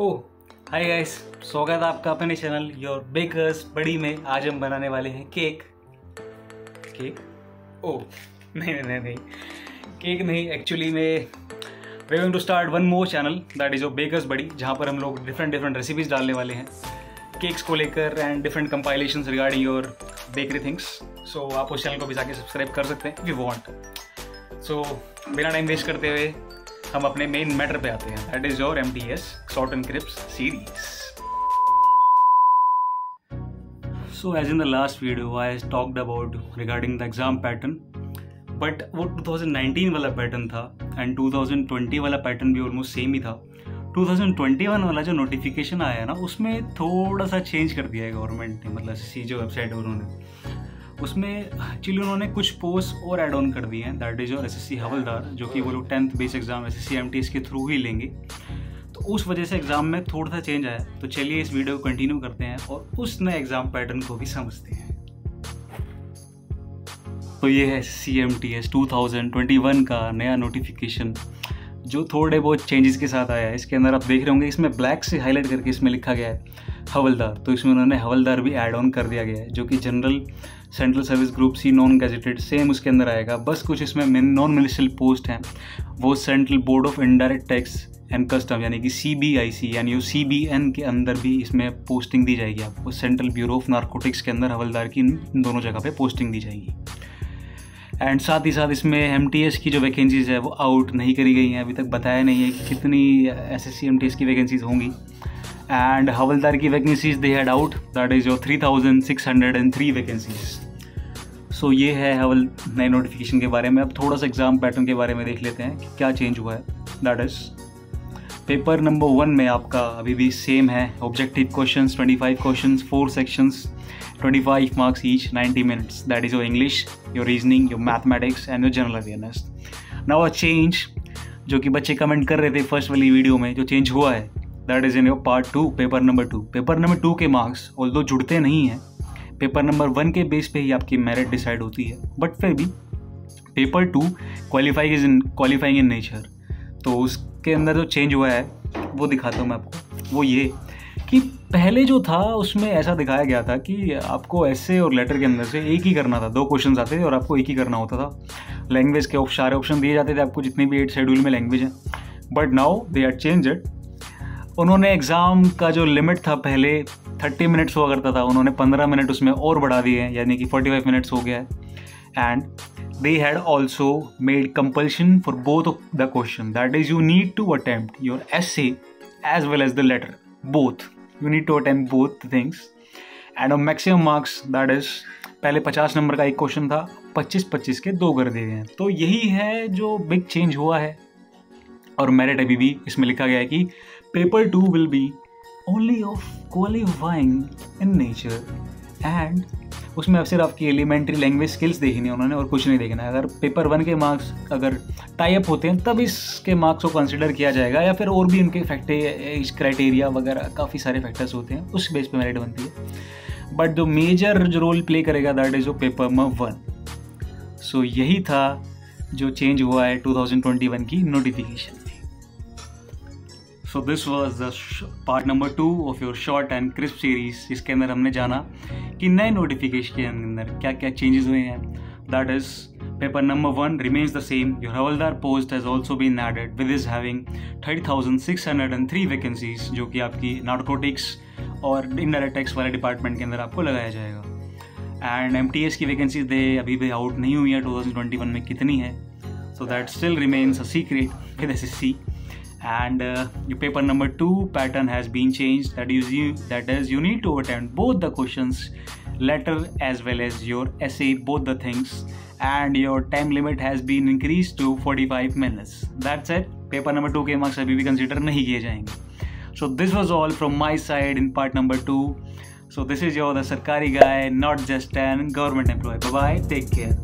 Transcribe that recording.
ओ hi guys स्वागत है आपका अपने चैनल योर बेकर्स बड़ी में। आज हम बनाने वाले हैं केक केक ओ, नहीं नहीं नहीं नहीं। केक नहीं एक्चुअली में we going to start one more channel that is your bakers buddy, जहाँ पर हम लोग डिफरेंट डिफरेंट रेसिपीज़ डालने वाले हैं। केक्स को लेकर and different compilation regarding your bakery things so आप उस चैनल को भी जाके सब्सक्राइब कर सकते हैं वी वॉन्ट सो बिना टाइम वेस्ट करते हुए हम अपने मेन मैटर पे आते हैं। That is your M T S short and crisp series so as in the last video I talked about regarding the exam pattern but वो 2019 वाला पैटर्न था एंड 2020 वाला पैटर्न भी ऑलमोस्ट सेम ही था। 2021 वाला जो नोटिफिकेशन आया ना, उसमें थोड़ा सा चेंज कर दिया है गवर्नमेंट ने मतलब सी जो वेबसाइट है उन्होंने। उसमें एक्चुअली उन्होंने कुछ पोस्ट और एड ऑन कर दिए हैं। दैट इज़ और एस एस हवलदार, जो कि वो लोग tenth base exam S S C के थ्रू ही लेंगे। तो उस वजह से एग्ज़ाम में थोड़ा सा चेंज आया। तो चलिए इस वीडियो को कंटिन्यू करते हैं और उस नए एग्ज़ाम पैटर्न को भी समझते हैं। तो ये है C M T S two thousand twenty one का नया नोटिफिकेशन जो थोड़े बहुत चेंजेस के साथ आया है। इसके अंदर आप देख रहे होंगे, इसमें ब्लैक से हाईलाइट करके इसमें लिखा गया है। हवलदार। तो इसमें उन्होंने हवलदार भी ऐड ऑन कर दिया गया है, जो कि general central service group C non gazetted same उसके अंदर आएगा। बस कुछ इसमें मेन नॉन मिनिस्ट्रियल पोस्ट हैं। वो central board of indirect tax and custom यानी कि सी बी आई सी यानी सी बी एन के अंदर भी इसमें पोस्टिंग दी जाएगी आपको। सेंट्रल ब्यूरो ऑफ़ नार्कोटिक्स के अंदर हवलदार की इन दोनों जगह पे पोस्टिंग दी जाएगी। एंड साथ ही साथ इसमें एम टी एस की जो वैकेंसीज़ है, वो आउट नहीं करी गई हैं। अभी तक बताया नहीं है कि कितनी S S C M T S की वैकेंसीज होंगी। एंड हवलदार की vacancies they had out that is your three thousand six hundred and three vacancies so ये है हवल नए नोटिफिकेशन के बारे में। अब थोड़ा सा एग्ज़ाम पैटर्न के बारे में देख लेते हैं कि क्या चेंज हुआ है। That is paper number one में आपका अभी भी सेम है। Objective questions 25 questions four sections 25 marks each 90 minutes that is your English your reasoning your mathematics and your general awareness now a change जो कि बच्चे कमेंट कर रहे थे फ़र्स्ट वाली वीडियो में, जो चेंज हुआ है। That is in your part two paper number two paper number two के मार्क्स ऑल दो जुड़ते नहीं हैं पेपर नंबर वन के बेस पे ही आपकी मेरिट डिसाइड होती है. बट फिर भी paper two qualifying is in qualifying in nature तो उसके अंदर जो चेंज हुआ है, वो दिखाता हूँ मैं आपको. वो ये कि पहले जो था, उसमें ऐसा दिखाया गया था कि आपको ऐसे और लेटर के अंदर से एक ही करना था. दो क्वेश्चन आते थे और आपको एक ही करना होता था. लैंग्वेज के सारे ऑप्शन दिए जाते थे आपको जितने भी एट शेड्यूल में लैंग्वेज हैं. But now they are change it उन्होंने एग्ज़ाम का जो लिमिट था पहले थर्टी मिनट्स हुआ करता था। उन्होंने पंद्रह मिनट उसमें और बढ़ा दिए हैं, यानी कि फोर्टी फाइव मिनट्स हो गया है। And they had also made compulsion for both of the question that is you need to attempt your S C as well as the latter both you need to attempt both things and of maximum marks that is पहले पचास number का एक question था पच्चीस पच्चीस के दो कर दिए गए हैं। तो यही है जो बिग चेंज हुआ है। और मेरिट अभी भी इसमें लिखा गया है कि paper two will be only of qualifying in nature and उसमें सिर्फ़ आपकी एलिमेंट्री लैंग्वेज स्किल्स देखनी है उन्होंने और कुछ नहीं देखना है। अगर पेपर वन के मार्क्स अगर टाई अप होते हैं, तब इसके मार्क्स को कंसिडर किया जाएगा या फिर और भी उनके फैक्टे क्राइटेरिया वगैरह काफ़ी सारे फैक्टर्स होते हैं, उस बेस पे मेरिट बनती है। बट जो मेजर जो रोल प्ले करेगा दैट इज़ वो पेपर में वन सो यही था जो चेंज हुआ है 2021 की notification so this was the part number two of your short and crisp series जिसके अंदर हमने जाना कि नए नोटिफिकेशन के अंदर क्या क्या चेंजेस हुए हैं। That is paper number one remains the same your havildar post has also been added with is having thirty thousand six hundred and three vacancies जो कि आपकी नार्कोटिक्स और इनडायरेक्ट टैक्स वाले डिपार्टमेंट के अंदर आपको लगाया जाएगा। एंड एम टी एस की वैकेंसीज दे अभी भी आउट नहीं हुई है। टू थाउज़ेंड ट्वेंटी वन में कितनी है? So that still remains a secret with S S C and uh, your paper number two pattern has been changed. That is you that is you need to attempt both the questions letter as well as your essay both the things. And your time limit has been increased to 45 minutes. That's it. Paper number 2 ke marks abhi bhi consider nahi kiye jayenge so this was all from my side in part number 2 so this is your the sarkari guy not just an government employee. Bye bye take care